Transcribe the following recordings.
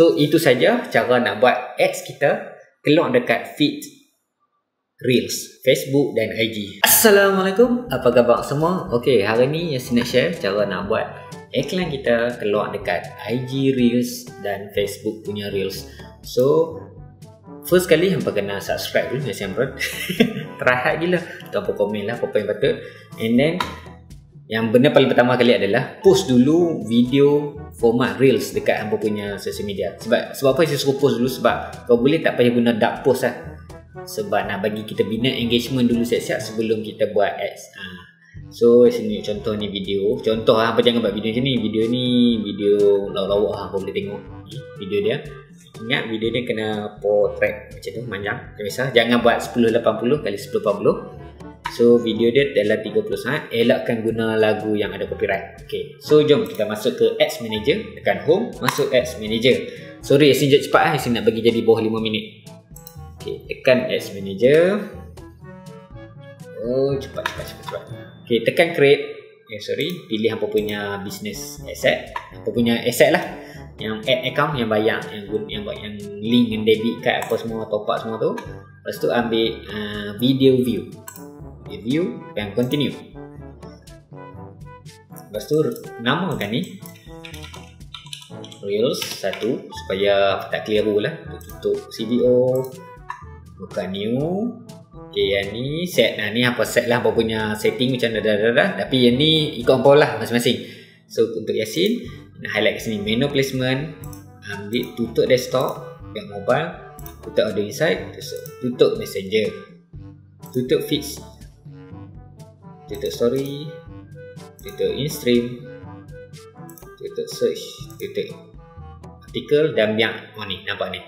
So itu saja cara nak buat ads kita keluar dekat feed Reels, Facebook dan IG. Assalamualaikum, apa khabar semua? Okey, hari ni Yasin nak share cara nak buat iklan kita keluar dekat IG Reels dan Facebook punya Reels. So, first kali hampa kena subscribe dulu Yasin Bro. Terahat gila. Tak apa komen lah apa yang patut. And then yang benda paling pertama kali adalah post dulu video format reels dekat hangpa punya social media. Sebab sebab apa saya suruh post dulu sebab kau boleh tak payah guna dark post lah. Sebab nak bagi kita bina engagement dulu siap-siap sebelum kita buat ads. Ha. So sini contoh ni video. Contoh lah apa jangan buat video macam ni. Video ni video lawak-lawak lah boleh tengok. Video dia. Ingat video dia kena portrait macam tu panjang. Macam biasa. Jangan buat 1080 kali 1080. So video dia dalam 30 saat Elakkan guna lagu yang ada copyright. Okay. So jom kita masuk ke Ads Manager Tekan Home Masuk Ads Manager. Sorry Yasin jat cepat lah Yasin nak bagi jadi bawah 5 minit. Okay Tekan Ads Manager. Oh cepat cepat cepat cepat. Okay tekan create. Eh sorry Pilih apa punya business asset. Apa punya asset lah. Yang add account yang bayar yang good yang yang link yang debit card apa semua top up semua tu. Lepas tu ambil uh, video view review dan continue. Lepas tu namakan ni. Reels satu supaya tak keliru lah tutup CBO buka new. Ok yang ni set nah ni apa set lah apa punya setting macam dah dah dah, dah. tapi yang ni ikut kau lah masing-masing. So untuk Yasin nak highlight kat sini menu placement. Ambil tutup desktop yang mobile. Tutup audio insight tutup messenger. Tutup feeds tutup story tutup in-stream tutup search tutup artikel dan biang oh ni nampak ni.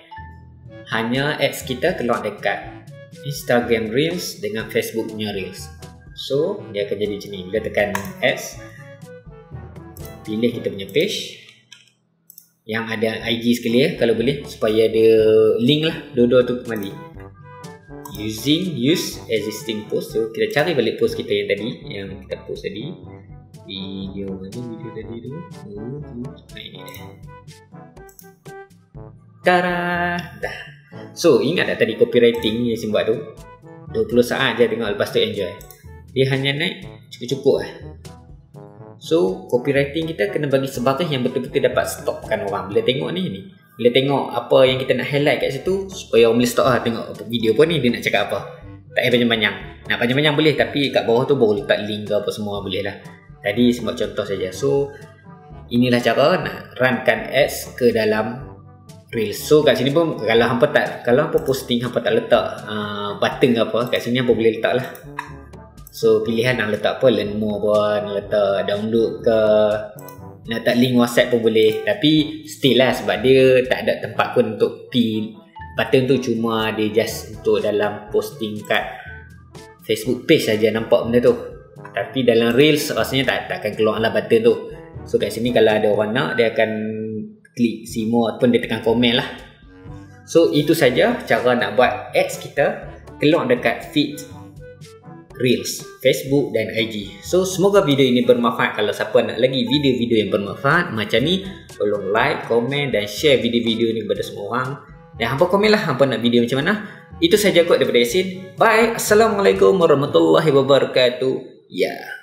Hanya ads kita keluar dekat Instagram Reels dengan Facebook punya Reels. So dia akan jadi macam ni. Bila tekan ads pilih kita punya page yang ada IG sekali ya kalau boleh supaya ada link lah dua-dua tu kembali using use existing post. So kita cari balik post kita yang tadi yang kita post tadi. Video mana video tadi tu? Oh, nah ini dia. Tara! Dah. So ingat tak tadi copywriting yang saya buat tu? 20 saat je tengok lepas tu enjoy. Dia hanya naik cukup-cukup lah. So copywriting kita kena bagi sebagai yang betul-betul dapat stopkan orang. Bila tengok ni ni bila tengok apa yang kita nak highlight kat situ supaya orang boleh stop lah tengok video pun ni dia nak cakap apa tak payah panjang-panjang nak panjang-panjang boleh tapi kat bawah tu baru letak link ke apa semua boleh lah tadi sebab contoh saja so inilah cara nak runkan ads ke dalam Reels. So kat sini pun kalau hampa tak kalau hampa posting hampa tak letak uh, button ke apa kat sini hampa boleh letak lah. So pilihan nak letak apa learn more pun, nak letak download ke nak tak link WhatsApp pun boleh. Tapi still lah sebab dia tak ada tempat pun untuk pin button tu cuma dia just untuk dalam posting kat Facebook page saja nampak benda tu. Tapi dalam Reels rasanya tak, tak akan keluar lah button tu. So kat sini kalau ada orang nak dia akan klik see more ataupun dia tekan komen lah. So itu saja cara nak buat ads kita. Keluar dekat feed Reels, Facebook dan IG. So semoga video ini bermanfaat kalau siapa nak lagi video-video yang bermanfaat macam ni, tolong like, komen dan share video-video ini kepada semua orang. Dan hampa komen lah hampa nak video macam mana. Itu saja kot daripada Yasin. Bye. Assalamualaikum warahmatullahi wabarakatuh. Ya. Yeah.